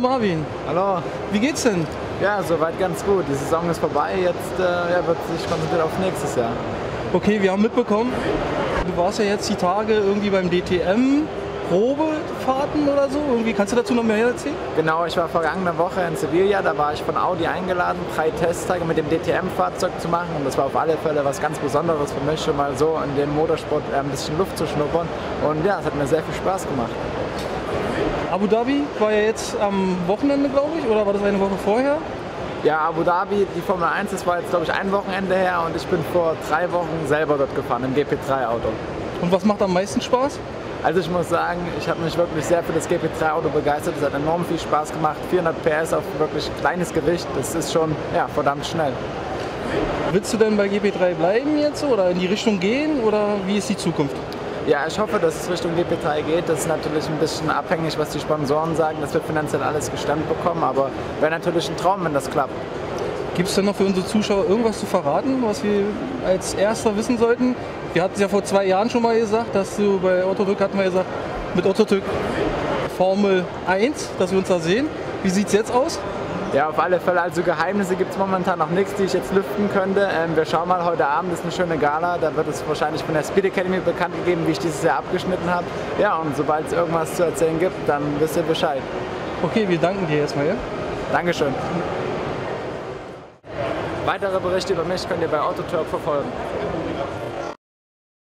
Marvin. Hallo. Wie geht's denn? Ja, soweit ganz gut. Die Saison ist vorbei. Jetzt äh, ja, wird sich konzentriert auf nächstes Jahr. Okay, wir haben mitbekommen, du warst ja jetzt die Tage irgendwie beim DTM. Probefahrten oder so? Irgendwie kannst du dazu noch mehr erzählen? Genau, ich war vergangene Woche in Sevilla, da war ich von Audi eingeladen, drei Testtage mit dem DTM-Fahrzeug zu machen und das war auf alle Fälle was ganz Besonderes für mich, schon mal so in dem Motorsport ein bisschen Luft zu schnuppern und ja, es hat mir sehr viel Spaß gemacht. Abu Dhabi war ja jetzt am Wochenende, glaube ich, oder war das eine Woche vorher? Ja, Abu Dhabi, die Formel 1, das war jetzt, glaube ich, ein Wochenende her und ich bin vor drei Wochen selber dort gefahren, im GP3-Auto. Und was macht am meisten Spaß? Also ich muss sagen, ich habe mich wirklich sehr für das GP3-Auto begeistert. Es hat enorm viel Spaß gemacht. 400 PS auf wirklich kleines Gewicht, das ist schon ja, verdammt schnell. Willst du denn bei GP3 bleiben jetzt oder in die Richtung gehen oder wie ist die Zukunft? Ja, ich hoffe, dass es Richtung GP3 geht. Das ist natürlich ein bisschen abhängig, was die Sponsoren sagen, dass wir finanziell alles gestemmt bekommen. Aber wäre natürlich ein Traum, wenn das klappt. Gibt es denn noch für unsere Zuschauer irgendwas zu verraten, was wir als Erster wissen sollten? Wir hatten es ja vor zwei Jahren schon mal gesagt, dass du bei Autodrück hatten wir gesagt, mit Autodrück Formel 1, dass wir uns da sehen. Wie sieht es jetzt aus? Ja, auf alle Fälle. Also Geheimnisse gibt es momentan noch nichts, die ich jetzt lüften könnte. Ähm, wir schauen mal, heute Abend ist eine schöne Gala. Da wird es wahrscheinlich von der Speed Academy bekannt gegeben, wie ich dieses Jahr abgeschnitten habe. Ja, und sobald es irgendwas zu erzählen gibt, dann wisst ihr Bescheid. Okay, wir danken dir erstmal. Ja? Dankeschön. Weitere Berichte über mich könnt ihr bei Autotalk verfolgen.